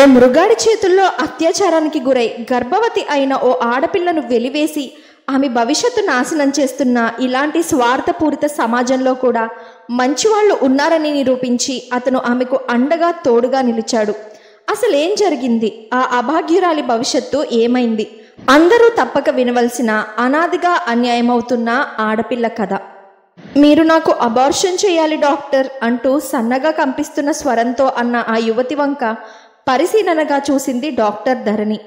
ఓ మృగాడి చేతుల్లో అత్యాచారానికి గురై గర్భవతి అయిన ఓ ఆడపిల్లను వెలివేసి ఆమె భవిష్యత్తు నాశనం చేస్తున్న ఇలాంటి స్వార్థపూరిత సమాజంలో కూడా మంచివాళ్ళు ఉన్నారని నిరూపించి అతను ఆమెకు అండగా తోడుగా నిలిచాడు. అసలేం జరిగింది? ఆ అభాగ్యురాలి భవిష్యత్తు ఏమైంది? అందరూ తప్పక వినవలసిన అనాదిగా అన్యాయమవుతున్న ఆడపిల్ల కథ. మీరు నాకు అబార్షన్ చేయాలి డాక్టర్ అంటూ సన్నగా కంపిస్తున్న స్వరంతో అన్న ఆ యువతి వంక పరిశీలనగా చూసింది డాక్టర్ ధరణి.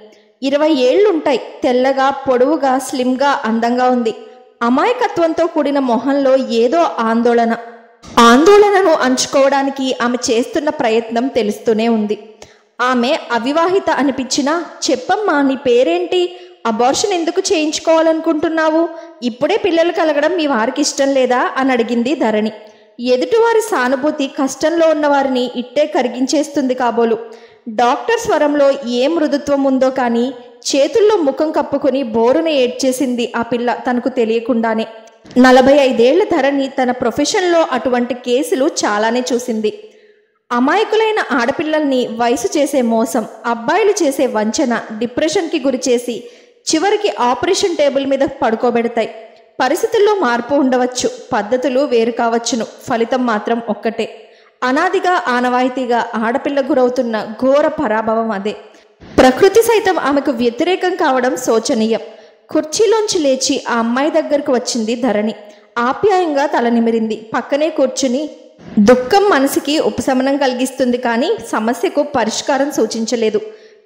ఇరవై ఏళ్ళుంటాయి తెల్లగా పొడవుగా స్లిమ్గా అందంగా ఉంది. అమాయకత్వంతో కూడిన మొహంలో ఏదో ఆందోళన. ఆందోళనను అంచుకోవడానికి ఆమె చేస్తున్న ప్రయత్నం తెలుస్తూనే ఉంది. ఆమె అవివాహిత అనిపించినా చెప్పమ్మా నీ పేరేంటి? అబార్షన్ ఎందుకు చేయించుకోవాలనుకుంటున్నావు? ఇప్పుడే పిల్లలు కలగడం మీ వారికి ఇష్టం లేదా? అని అడిగింది ధరణి. ఎదుటివారి సానుభూతి కష్టంలో ఉన్నవారిని ఇట్టే కరిగించేస్తుంది కాబోలు. డాక్టర్ స్వరంలో ఏ మృదుత్వం ఉందో కానీ చేతుల్లో ముఖం కప్పుకుని బోరున ఏడ్చేసింది ఆ పిల్ల తనకు తెలియకుండానే. నలభై ఐదేళ్ళ ధరని తన ప్రొఫెషన్లో అటువంటి కేసులు చాలానే చూసింది. అమాయకులైన ఆడపిల్లల్ని వయసు చేసే మోసం అబ్బాయిలు చేసే వంచన డిప్రెషన్కి గురి చేసి చివరికి ఆపరేషన్ టేబుల్ మీద పడుకోబెడతాయి. పరిస్థితుల్లో మార్పు ఉండవచ్చు పద్ధతులు వేరు కావచ్చును ఫలితం మాత్రం ఒక్కటే. అనాదిగా ఆనవాయితీగా ఆడపిల్ల గురవుతున్న ఘోర పరాభవం అదే. ప్రకృతి సైతం ఆమెకు వ్యతిరేకం కావడం శోచనీయం. కుర్చీలోంచి లేచి ఆ అమ్మాయి దగ్గరకు వచ్చింది ధరణి. ఆప్యాయంగా తల నిమిరింది. పక్కనే కూర్చుని దుఃఖం మనసుకి ఉపశమనం కలిగిస్తుంది కానీ సమస్యకు పరిష్కారం సూచించలేదు.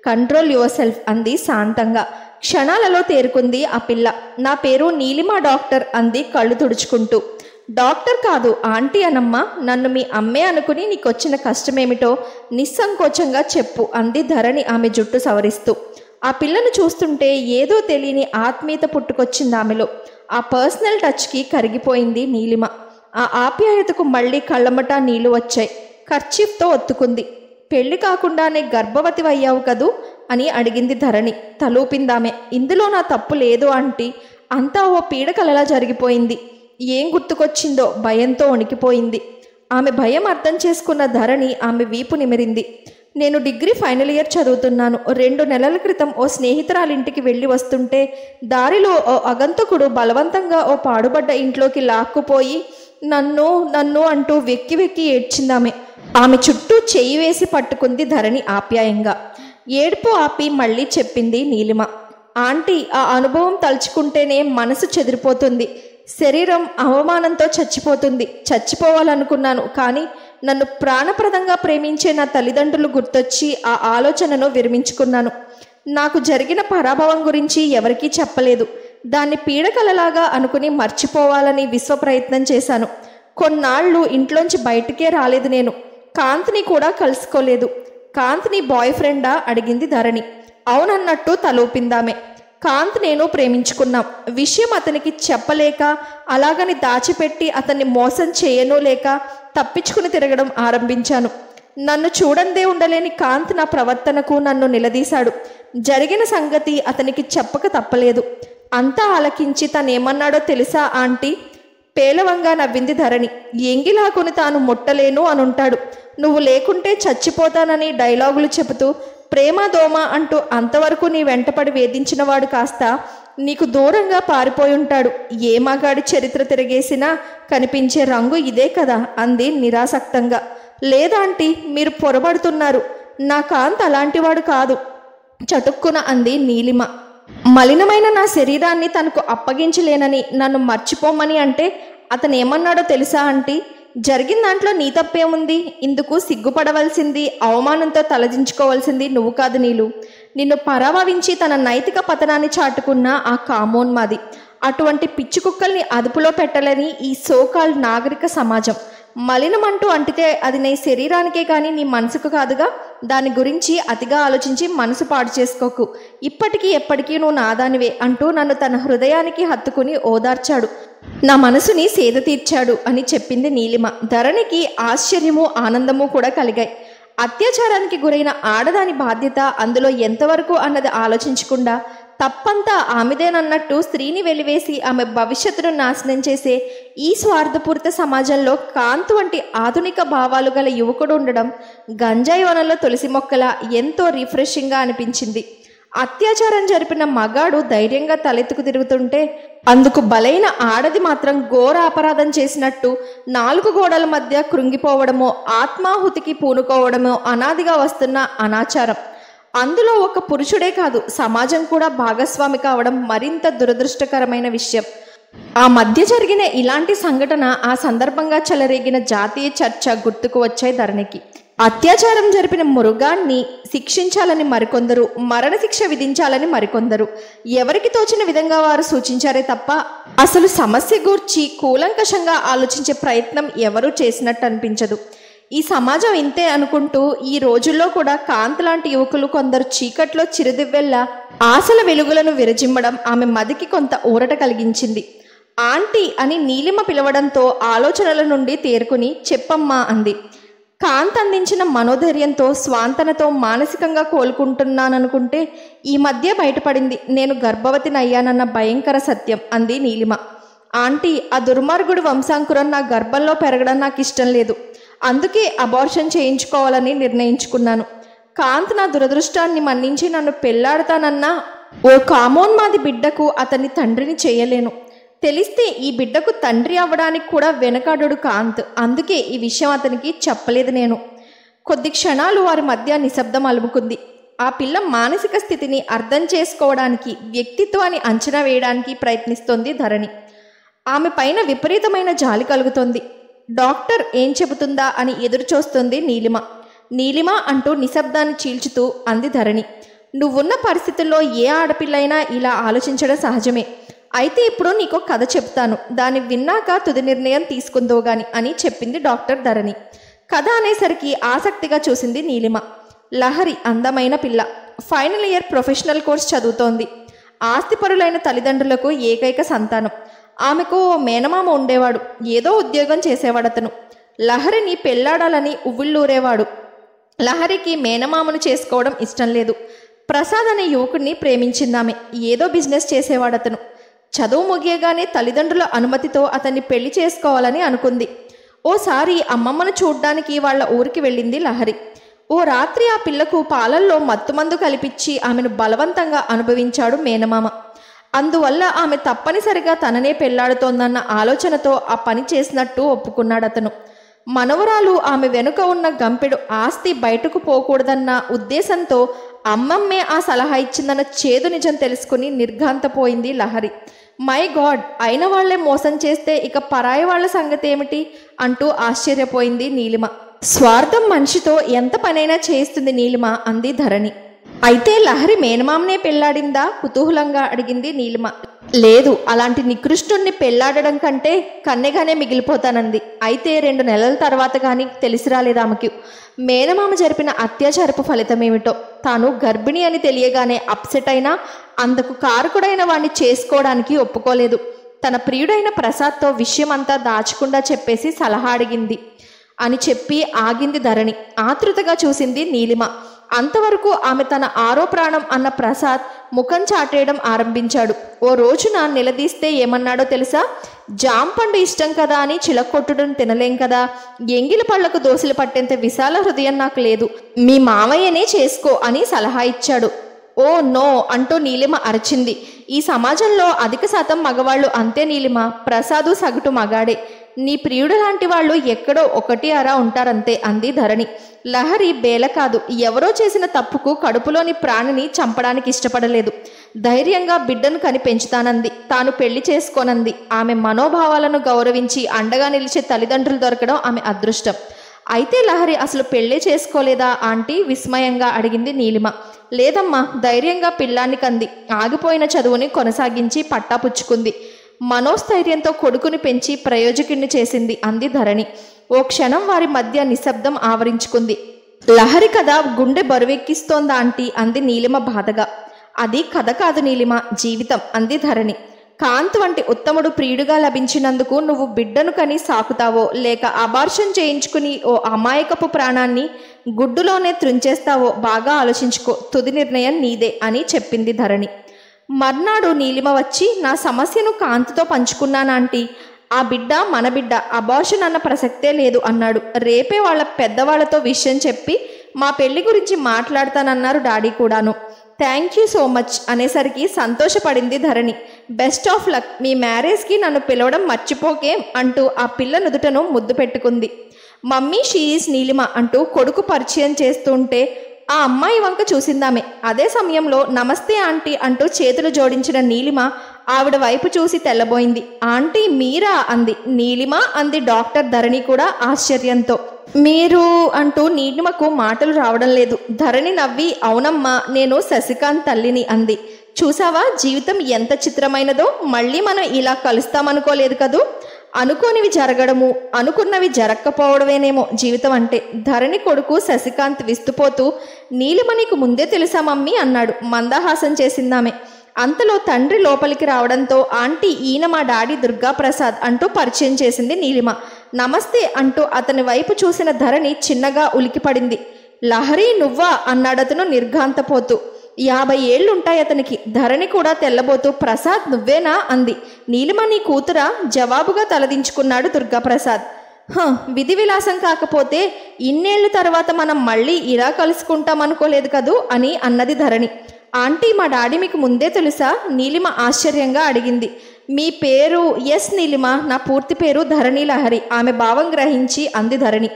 కంట్రోల్ యువర్ సెల్ఫ్ అంది శాంతంగా. క్షణాలలో తేరుకుంది ఆ పిల్ల. నా పేరు నీలిమా డాక్టర్ అంది కళ్ళు తుడుచుకుంటూ. డాక్టర్ కాదు ఆంటీ అనమ్మా నన్ను మీ అమ్మే అనుకుని నీకొచ్చిన కష్టమేమిటో నిస్సంకోచంగా చెప్పు అంది ధరణి ఆమె జుట్టు సవరిస్తూ. ఆ పిల్లను చూస్తుంటే ఏదో తెలియని ఆత్మీయత పుట్టుకొచ్చింది ఆమెలో. ఆ పర్సనల్ టచ్కి కరిగిపోయింది నీలిమ. ఆ ఆప్యాయతకు మళ్ళీ కళ్ళమట నీళ్ళు వచ్చాయి. ఖర్చీఫ్తో ఒత్తుకుంది. పెళ్ళి కాకుండానే గర్భవతి అయ్యావు కదూ? అని అడిగింది ధరణి. తలూపిందామె. ఇందులో నా తప్పు లేదు ఆంటీ. అంతా ఓ పీడకలలా జరిగిపోయింది. ఏం గుర్తుకొచ్చిందో భయంతో వణికిపోయింది. ఆమె భయం అర్థం చేసుకున్న ధరణి ఆమె వీపు నిమిరింది. నేను డిగ్రీ ఫైనల్ ఇయర్ చదువుతున్నాను. రెండు నెలల క్రితం ఓ స్నేహితురాలింటికి వెళ్ళి వస్తుంటే దారిలో ఓ అగంతకుడు బలవంతంగా ఓ పాడుబడ్డ ఇంట్లోకి లాక్కుపోయి నన్ను నన్ను అంటూ వెక్కి వెక్కి ఏడ్చిందామె. ఆమె చుట్టూ చెయ్యి వేసి పట్టుకుంది ధరణి ఆప్యాయంగా. ఏడుపు ఆపి మళ్ళీ చెప్పింది నీలిమ. ఆంటీ ఆ అనుభవం తలుచుకుంటేనే మనసు చెదిరిపోతుంది. శరీరం అవమానంతో చచ్చిపోతుంది. చచ్చిపోవాలనుకున్నాను. కానీ నన్ను ప్రాణప్రదంగా ప్రేమించే నా తల్లిదండ్రులు గుర్తొచ్చి ఆ ఆలోచనను విరమించుకున్నాను. నాకు జరిగిన పరాభవం గురించి ఎవరికీ చెప్పలేదు. దాన్ని పీడకలలాగా అనుకుని మర్చిపోవాలని విశ్వ ప్రయత్నం చేశాను. కొన్నాళ్ళు ఇంట్లోంచి బయటికే రాలేదు నేను. కాంత్ని కూడా కలుసుకోలేదు. కాంత్ని బాయ్ ఫ్రెండా అడిగింది ధరణి. అవునన్నట్టు తలూపిందామే. కాంత్ నేను ప్రేమించుకున్నాం. విషయం అతనికి చెప్పలేక అలాగని దాచిపెట్టి అతన్ని మోసం చేయను లేక తప్పించుకుని తిరగడం ఆరంభించాను. నన్ను చూడందే ఉండలేని కాంత్ నా ప్రవర్తనకు నన్ను నిలదీశాడు. జరిగిన సంగతి అతనికి చెప్పక తప్పలేదు. అంతా ఆలకించి తనేమన్నాడో తెలుసా ఆంటీ? పేలవంగా నవ్వింది ధరణి. ఎంగిలాకుని తాను ముట్టలేను అనుంటాడు. నువ్వు లేకుంటే చచ్చిపోతానని డైలాగులు చెబుతూ ప్రేమ దోమ అంటూ అంతవరకు నీ వెంటపడి వేధించినవాడు కాస్త నీకు దూరంగా పారిపోయి ఉంటాడు. ఏ మగాడి చరిత్ర తిరిగేసినా కనిపించే రంగు ఇదే కదా అంది నిరాసక్తంగా. లేదాంటీ మీరు పొరబడుతున్నారు. నా కాంత్ అలాంటివాడు కాదు చటుక్కున అంది నీలిమ. మలినమైన నా శరీరాన్ని తనకు అప్పగించలేనని నన్ను మర్చిపోమని అంటే అతనేమన్నాడో తెలుసా ఆంటీ? జరిగిన దాంట్లో నీ తప్పేముంది? ఇందుకు సిగ్గుపడవలసింది అవమానంతో తలదించుకోవాల్సింది నువ్వు కాదు నీలు. నిన్ను పరాభవించి తన నైతిక పతనాన్ని చాటుకున్న ఆ కామోన్మాది అటువంటి పిచ్చి కుక్కల్ని అదుపులో పెట్టలేని ఈ సోకాల్ నాగరిక సమాజం. మలినమంటూ అంటితే అది నీ శరీరానికే కానీ నీ మనసుకు కాదుగా. దాని గురించి అతిగా ఆలోచించి మనసు పాడు చేసుకోకు. ఇప్పటికీ ఎప్పటికీ నువ్వు నాదానివే అంటూ నన్ను తన హృదయానికి హత్తుకుని ఓదార్చాడు. నా మనసుని సేద తీర్చాడు అని చెప్పింది నీలిమ. ధరణికి ఆశ్చర్యము ఆనందము కూడా కలిగాయి. అత్యాచారానికి గురైన ఆడదాని బాధ్యత అందులో ఎంతవరకు అన్నది ఆలోచించకుండా తప్పంతా ఆమెదేనన్నట్టు స్త్రీని వెలివేసి ఆమె భవిష్యత్తును నాశనం చేసే ఈ స్వార్థపూరిత సమాజంలో కాంతు వంటి ఆధునిక భావాలు గల యువకుడు ఉండడం గంజాయి వనంలో తులసి మొక్కల ఎంతో రిఫ్రెషింగ్గా అనిపించింది. అత్యాచారం జరిపిన మగాడు ధైర్యంగా తలెత్తుకు తిరుగుతుంటే అందుకు బలైన ఆడది మాత్రం ఘోర అపరాధం చేసినట్టు నాలుగు గోడల మధ్య కృంగిపోవడమో ఆత్మాహుతికి పూనుకోవడమో అనాదిగా వస్తున్న అనాచారం. అందులో ఒక పురుషుడే కాదు సమాజం కూడా భాగస్వామి కావడం మరింత దురదృష్టకరమైన విషయం. ఆ మధ్య జరిగిన ఇలాంటి సంఘటన ఆ సందర్భంగా చెలరేగిన జాతీయ చర్చ గుర్తుకు వచ్చాయి ధరణికి. అత్యాచారం జరిపిన మురుగాన్ని శిక్షించాలని మరికొందరు మరణశిక్ష విధించాలని మరికొందరు. ఎవరికి తోచిన విధంగా వారు సూచించారే తప్ప అసలు సమస్య గూర్చి కూలంకషంగా ఆలోచించే ప్రయత్నం ఎవరూ చేసినట్టు అనిపించదు. ఈ సమాజం ఇంతే అనుకుంటూ ఈ రోజుల్లో కూడా కాంత్ లాంటి యువకులు కొందరు చీకట్లో చిరుదివ్వెల్లా ఆశల వెలుగులను విరజిమ్మడం ఆమె మదికి కొంత ఊరట కలిగించింది. ఆంటీ అని నీలిమ పిలవడంతో ఆలోచనల నుండి తేరుకుని చెప్పమ్మా అంది. కాంత్ అందించిన మనోధైర్యంతో స్వాంతనతో మానసికంగా కోలుకుంటున్నాననుకుంటే ఈ మధ్య బయటపడింది. నేను గర్భవతిని అయ్యానన్న భయంకర సత్యం అంది నీలిమ. ఆంటీ ఆ దుర్మార్గుడు వంశాంకురం నా గర్భంలో పెరగడం నాకు ఇష్టం లేదు. అందుకే అబార్షన్ చేయించుకోవాలని నిర్ణయించుకున్నాను. కాంత్ నా దురదృష్టాన్ని మన్నించి నన్ను పెళ్ళాడతానన్నా ఓ కామోన్మాది బిడ్డకు అతని తండ్రిని చేయలేను. తెలిస్తే ఈ బిడ్డకు తండ్రి అవ్వడానికి కూడా వెనకాడడు కాంత్. అందుకే ఈ విషయం అతనికి చెప్పలేదు నేను. కొద్ది క్షణాలు వారి మధ్య నిశ్శబ్దం అలుముకుంది. ఆ పిల్ల మానసిక స్థితిని అర్థం చేసుకోవడానికి వ్యక్తిత్వాన్ని అంచనా వేయడానికి ప్రయత్నిస్తోంది ధరణి. ఆమె పైన విపరీతమైన జాలి కలుగుతోంది. డాక్టర్ ఏం చెబుతుందా అని ఎదురుచూస్తుంది నీలిమ. నీలిమ అంటూ నిశ్శబ్దాన్ని చీల్చుతూ అంది ధరణి. నువ్వున్న పరిస్థితుల్లో ఏ ఆడపిల్లైనా ఇలా ఆలోచించడం సహజమే. అయితే ఇప్పుడు నీకు కథ చెప్తాను. దాన్ని విన్నాక తుది నిర్ణయం తీసుకుందో గాని అని చెప్పింది డాక్టర్ ధరణి. కథ అనేసరికి ఆసక్తిగా చూసింది నీలిమ. లహరి అందమైన పిల్ల. ఫైనల్ ఇయర్ ప్రొఫెషనల్ కోర్స్ చదువుతోంది. ఆస్తిపరులైన తల్లిదండ్రులకు ఏకైక సంతానం. ఆమెకు ఓ మేనమామ ఉండేవాడు. ఏదో ఉద్యోగం చేసేవాడు అతను లహరిని పెళ్ళాడాలని ఉవ్విళ్ళూరేవాడు. లహరికి మేనమామను చేసుకోవడం ఇష్టం లేదు. ప్రసాద్ అనే యువకుడిని ప్రేమించిందామె. ఏదో బిజినెస్ చేసేవాడు అతను చదువు ముగియగానే తల్లిదండ్రుల అనుమతితో అతన్ని పెళ్ళి చేసుకోవాలని అనుకుంది. ఓసారి అమ్మమ్మను చూడ్డానికి వాళ్ళ ఊరికి వెళ్ళింది లహరి. ఓ రాత్రి ఆ పిల్లకు పాలల్లో మత్తుమందు కల్పించి ఆమెను బలవంతంగా అనుభవించాడు మేనమామ. అందువల్ల ఆమె తప్పనిసరిగా తననే పెళ్ళాడుతోందన్న ఆలోచనతో ఆ పని చేసినట్టు ఒప్పుకున్నాడు అతను మనవరాలు ఆమె వెనుక ఉన్న గంపెడు ఆస్తి బయటకు పోకూడదన్న ఉద్దేశంతో అమ్మమ్మే ఆ సలహా ఇచ్చిందన్న చేదు నిజం తెలుసుకుని నిర్ఘాంతపోయింది లహరి. మై గాడ్ అయిన వాళ్ళే మోసం చేస్తే ఇక పరాయి వాళ్ళ సంగతి ఏమిటి? అంటూ ఆశ్చర్యపోయింది నీలిమ. స్వార్థం మనిషితో ఎంత పనైనా చేయిస్తుంది నీలిమ అంది ధరణి. అయితే లహరి మేనమామనే పెళ్ళాడిందా కుతూహలంగా అడిగింది నీలిమ. లేదు అలాంటి నికృష్టుణ్ణి పెళ్ళాడడం కంటే కన్నెగానే మిగిలిపోతానంది. అయితే రెండు నెలల తర్వాత కానీ తెలిసి రాలేదు ఆమెకి. మేనమామ జరిపిన అత్యాచారపు ఫలితమేమిటో? తాను గర్భిణి అని తెలియగానే అప్సెట్ అయినా అందుకు కారకుడైన వాణ్ణి చేసుకోవడానికి ఒప్పుకోలేదు. తన ప్రియుడైన ప్రసాద్తో విషయమంతా దాచకుండా చెప్పేసి సలహా అడిగింది. అని చెప్పి ఆగింది ధరణి. ఆతృతగా చూసింది నీలిమ. అంతవరకు ఆమె తన ఆరో ప్రాణం అన్న ప్రసాద్ ముఖం చాటేయడం ఆరంభించాడు. ఓ రోజున నిలదీస్తే ఏమన్నాడో తెలుసా? జాంపండు ఇష్టం కదా అని చిలకొట్టుడుని తినలేం కదా? ఎంగిలి పళ్ళకు దోశలు పట్టేంత విశాల హృదయం నాకు లేదు. మీ మామయ్యనే చేసుకో అని సలహా ఇచ్చాడు. ఓ నో అంటూ నీలిమ అరచింది. ఈ సమాజంలో అధిక శాతం మగవాళ్ళు అంతే నీలిమ ప్రసాదు సగటు మగాడే. నీ ప్రియుడు లాంటి వాళ్ళు ఎక్కడో ఒకటి అరా ఉంటారంతే అంది ధరణి. లహరి బేల కాదు ఎవరో చేసిన తప్పుకు కడుపులోని ప్రాణిని చంపడానికి ఇష్టపడలేదు. ధైర్యంగా బిడ్డను కని పెంచుతానంది తాను పెళ్ళి చేసుకోనంది. ఆమె మనోభావాలను గౌరవించి అండగా నిలిచే తల్లిదండ్రులు దొరకడం ఆమె అదృష్టం. అయితే లహరి అసలు పెళ్ళి చేసుకోలేదా? ఆంటీ విస్మయంగా అడిగింది నీలిమ. లేదమ్మా ధైర్యంగా పిల్లాన్ని కంది. ఆగిపోయిన చదువుని కొనసాగించి పట్టాపుచ్చుకుంది మనోస్థైర్యంతో కొడుకుని పెంచి ప్రయోజకుణ్ణి చేసింది అంది ధరణి. ఓ క్షణం వారి మధ్య నిశ్శబ్దం ఆవరించుకుంది. లహరి కథ గుండె బరువెక్కిస్తోందా ఆంటీ అంది నీలిమ బాధగా. అది కథ కాదు నీలిమ జీవితం అంది ధరణి. కాంత్ వంటి ఉత్తముడు ప్రియుడుగా లభించినందుకు నువ్వు బిడ్డను కని సాకుతావో లేక అబార్షన్ చేయించుకుని ఓ అమాయకపు ప్రాణాన్ని గుడ్డులోనే త్రుంచేస్తావో బాగా ఆలోచించుకో. తుది నిర్ణయం నీదే అని చెప్పింది ధరణి. మర్నాడు నీలిమ వచ్చి నా సమస్యను కాంతితో పంచుకున్నాను ఆంటీ ఆ బిడ్డ మన బిడ్డ అబార్షన్ అన్న ప్రసక్తే లేదు అన్నాడు. రేపే వాళ్ళ పెద్దవాళ్ళతో విషయం చెప్పి మా పెళ్ళి గురించి మాట్లాడతానన్నారు డాడీ కూడాను. థ్యాంక్ యూ సో మచ్ అనేసరికి సంతోషపడింది ధరణి. బెస్ట్ ఆఫ్ లక్ మీ మ్యారేజ్కి నన్ను పిలవడం మర్చిపోకేం అంటూ ఆ పిల్ల నుదుటను ముద్దు పెట్టుకుంది. మమ్మీ షీఈస్ నీలిమ అంటూ కొడుకు పరిచయం చేస్తుంటే ఆ అమ్మాయి వంక చూసిందామే. అదే సమయంలో నమస్తే ఆంటీ అంటూ చేతులు జోడించిన నీలిమ ఆవిడ వైపు చూసి తెల్లబోయింది. ఆంటీ మీరా? అంది. నీలిమ? అంది డాక్టర్ ధరణి కూడా ఆశ్చర్యంతో. మీరు అంటూ నీలిమకు మాటలు రావడం లేదు. ధరణి నవ్వి అవునమ్మా నేను శశికాంత్ తల్లిని అంది. చూసావా జీవితం ఎంత చిత్రమైనదో? మళ్ళీ మనం ఇలా కలుస్తామనుకోలేదు కదూ? అనుకోనివి జరగడము అనుకున్నవి జరగకపోవడమేనేమో జీవితం అంటే. ధరణి కొడుకు శశికాంత్ విస్తుపోతూ నీలిమ నీకు ముందే తెలుసా మమ్మీ? అన్నాడు. మందహాసం చేసిందామే. అంతలో తండ్రి లోపలికి రావడంతో ఆంటీ ఈయన మా డాడీ దుర్గాప్రసాద్ అంటూ పరిచయం చేసింది నీలిమ. నమస్తే అంటూ అతని వైపు చూసిన ధరణి చిన్నగా ఉలికిపడింది. లహరి నువ్వా అన్నాడతను నిర్ఘాంతపోతూ. యాభై ఏళ్ళుంటాయి అతనికి. ధరణి కూడా తెల్లబోతూ ప్రసాద్ నువ్వేనా అంది. నీలిమ నీ కూతురా? జవాబుగా తలదించుకున్నాడు దుర్గాప్రసాద్. హ విధి విలాసం కాకపోతే ఇన్నేళ్ళ తర్వాత మనం మళ్ళీ ఇలా కలుసుకుంటామనుకోలేదు కదూ అని అన్నది ధరణి. ఆంటీ మా డాడీ మీకు ముందే తెలుసా? నీలిమ ఆశ్చర్యంగా అడిగింది. మీ పేరు ఎస్ నీలిమ నా పూర్తి పేరు ధరణి లహరి. ఆమె భావం గ్రహించి అంది ధరణి.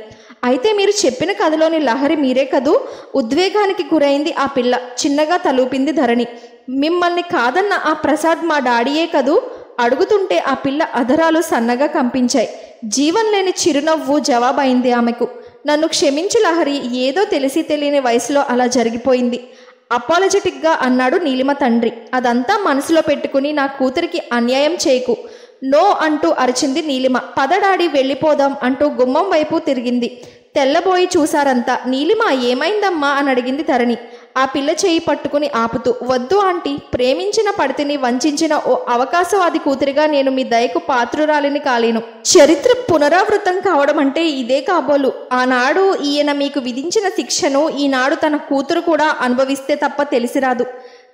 అయితే మీరు చెప్పిన కథలోని లహరి మీరే కదూ? ఉద్వేగానికి గురైంది ఆ పిల్ల. చిన్నగా తలూపింది ధరణి. మిమ్మల్ని కాదన్న ఆ ప్రసాద్ మా డాడీయే కదూ? అడుగుతుంటే ఆ పిల్ల అధరాలు సన్నగా కంపించాయి. జీవం లేని చిరునవ్వు జవాబైంది ఆమెకు. నన్ను క్షమించు లహరి ఏదో తెలిసి తెలియని వయసులో అలా జరిగిపోయింది. అపాలజెటిక్గా అన్నాడు నీలిమ తండ్రి. అదంతా మనసులో పెట్టుకుని నా కూతురికి అన్యాయం చేయకు నో అంటూ అరిచింది నీలిమ. పదడాడి వెళ్ళిపోదాం అంటూ గుమ్మం వైపు తిరిగింది. తెల్లబోయి చూసారంతా నీలిమ ఏమైందమ్మా? అని అడిగింది ధరణి ఆ పిల్ల చేయి పట్టుకుని ఆపుతూ వద్దు ఆంటీ ప్రేమించిన పడితిని వంచిన ఓ అవకాశవాది కూతురిగా నేను మీ దయకు పాత్రురాలిని కాలేను. చరిత్ర పునరావృతం కావడం అంటే ఇదే కాబోలు. ఆనాడు ఈయన మీకు విధించిన శిక్షను ఈనాడు తన కూతురు కూడా అనుభవిస్తే తప్ప తెలిసిరాదు.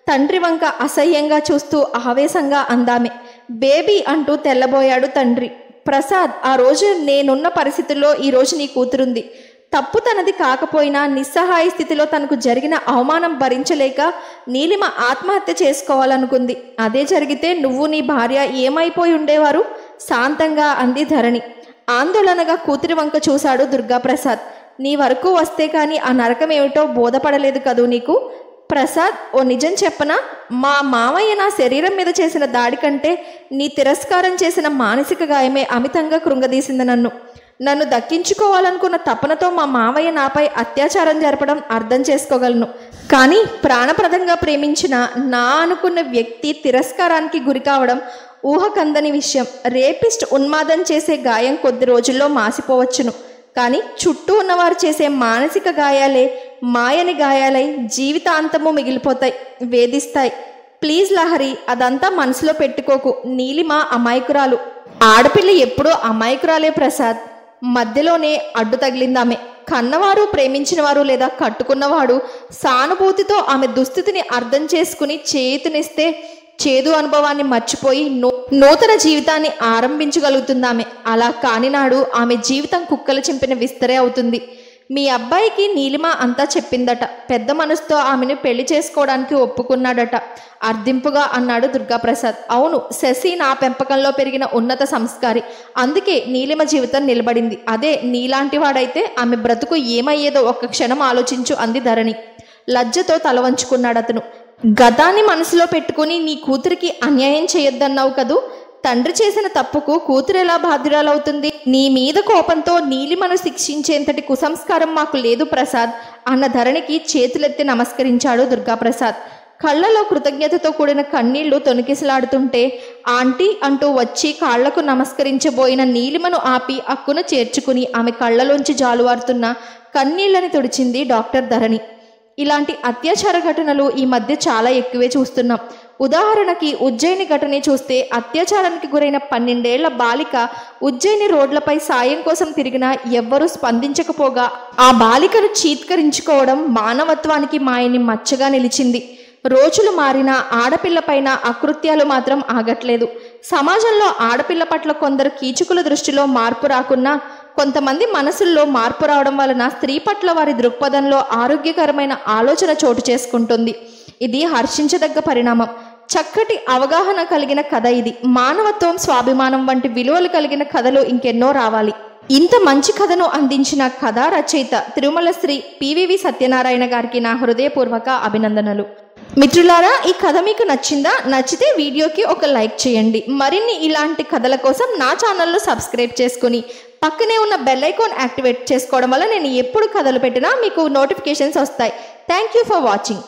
తండ్రి వంక అసహ్యంగా చూస్తూ ఆవేశంగా అందామే. బేబీ అంటూ తెల్లబోయాడు తండ్రి. ప్రసాద్ ఆ రోజు నేనున్న పరిస్థితుల్లో ఈ రోజు నీ కూతురుంది. తప్పు తనది కాకపోయినా నిస్సహాయ స్థితిలో తనకు జరిగిన అవమానం భరించలేక నీలిమ ఆత్మహత్య చేసుకోవాలనుకుంది. అదే జరిగితే నువ్వు నీ భార్య ఏమైపోయి ఉండేవారు? శాంతంగా అంది ధరణి. ఆందోళనగా కూతురి వంక చూశాడు దుర్గాప్రసాద్. నీ వరకు వస్తే కానీ ఆ నరకం ఏమిటో బోధపడలేదు కదూ నీకు? ప్రసాద్ ఓ నిజం చెప్పనా? మా మామయ్య నా శరీరం మీద చేసిన దాడి కంటే నీ తిరస్కారం చేసిన మానసిక గాయమే అమితంగా కృంగదీసింది నన్ను. నన్ను దక్కించుకోవాలనుకున్న తపనతో మా మావయ్య నాపై అత్యాచారం జరపడం అర్థం చేసుకోగలను. కానీ ప్రాణప్రదంగా ప్రేమించిన నా అనుకున్న వ్యక్తి తిరస్కారానికి గురి కావడం ఊహకందని విషయం. రేపిస్ట్ ఉన్మాదం చేసే గాయం కొద్ది రోజుల్లో మాసిపోవచ్చును. కానీ చుట్టూ ఉన్నవారు చేసే మానసిక గాయాలే మాయని గాయాలై జీవితాంతము మిగిలిపోతాయి వేధిస్తాయి. ప్లీజ్ లహరి అదంతా మనసులో పెట్టుకోకు. నీలిమ అమాయకురాలు. ఆడపిల్ల ఎప్పుడూ అమాయకురాలే ప్రసాద్. మధ్యలోనే అడ్డు తగిలిందామె. కన్నవారు ప్రేమించినవారు లేదా కట్టుకున్నవాడు సానుభూతితో ఆమె దుస్థితిని అర్థం చేసుకుని చేతునిస్తే చేదు అనుభవాన్ని మర్చిపోయి నూ నూతన జీవితాన్ని ఆరంభించగలుగుతుందామె. అలా కానినాడు ఆమె జీవితం కుక్కలు చింపిన విస్తరే అవుతుంది. మీ అబ్బాయికి నీలిమ అంతా చెప్పిందట. పెద్ద మనసుతో ఆమెను పెళ్ళి చేసుకోవడానికి ఒప్పుకున్నాడట. అర్థింపుగా అన్నాడు దుర్గాప్రసాద్. అవును శశి నా పెంపకంలో పెరిగిన ఉన్నత సంస్కారి. అందుకే నీలిమ జీవితం నిలబడింది. అదే నీలాంటి వాడైతే ఆమె బ్రతుకు ఏమయ్యేదో ఒక్క క్షణం ఆలోచించు అంది ధరణి. లజ్జతో తల వంచుకున్నాడు అతను గతాన్ని మనసులో పెట్టుకుని నీ కూతురికి అన్యాయం చేయొద్దన్నావు కదూ? తండ్రి చేసిన తప్పుకు కూతురు ఎలా బాధ్యురాలవుతుంది? నీ మీద కోపంతో నీలిమను శిక్షించేంతటి కుసంస్కారం మాకు లేదు ప్రసాద్. అన్న ధరణికి చేతులెత్తి నమస్కరించాడు దుర్గాప్రసాద్. కళ్ళలో కృతజ్ఞతతో కూడిన కన్నీళ్ళు తొనికిసలాడుతుంటే ఆంటీ అంటూ వచ్చి కాళ్ళకు నమస్కరించబోయిన నీలిమను ఆపి అక్కును చేర్చుకుని ఆమె కళ్ళలోంచి జాలువారుతున్న కన్నీళ్ళని తుడిచింది డాక్టర్ ధరణి. ఇలాంటి అత్యాచార ఘటనలు ఈ మధ్య చాలా ఎక్కువే చూస్తున్నాం. ఉదాహరణకి ఉజ్జయిని ఘటన చూస్తే అత్యాచారానికి గురైన పన్నెండేళ్ళ బాలిక ఉజ్జయిని రోడ్లపై సాయం కోసం తిరిగినా ఎవ్వరూ స్పందించకపోగా ఆ బాలికను చీత్కరించుకోవడం మానవత్వానికి మాయని మచ్చగా నిలిచింది. రోజులు మారిన ఆడపిల్ల పైన అకృత్యాలు మాత్రం ఆగట్లేదు. సమాజంలో ఆడపిల్ల పట్ల కొందరు కీచుకుల దృష్టిలో మార్పు రాకున్నా కొంతమంది మనసుల్లో మార్పు రావడం వలన స్త్రీ పట్ల వారి దృక్పథంలో ఆరోగ్యకరమైన ఆలోచన చోటు చేసుకుంటుంది. ఇది హర్షించదగ్గ పరిణామం. చక్కటి అవగాహన కలిగిన కథ ఇది. మానవత్వం స్వాభిమానం వంటి విలువలు కలిగిన కథలు ఇంకెన్నో రావాలి. ఇంత మంచి కథను అందించిన కథా రచయిత తిరుమల శ్రీ పివివి సత్యనారాయణ గారికి నా హృదయపూర్వక అభినందనలు. మిత్రులారా ఈ కథ మీకు నచ్చిందా? నచ్చితే వీడియోకి ఒక లైక్ చేయండి. మరిన్ని ఇలాంటి కథల కోసం నా ఛానల్ను సబ్స్క్రైబ్ చేసుకుని పక్కనే ఉన్న బెల్ ఐకాన్ యాక్టివేట్ చేసుకోవడం వల్ల నేను ఎప్పుడు కథలు పెట్టినా మీకు నోటిఫికేషన్స్ వస్తాయి. Thank you for watching.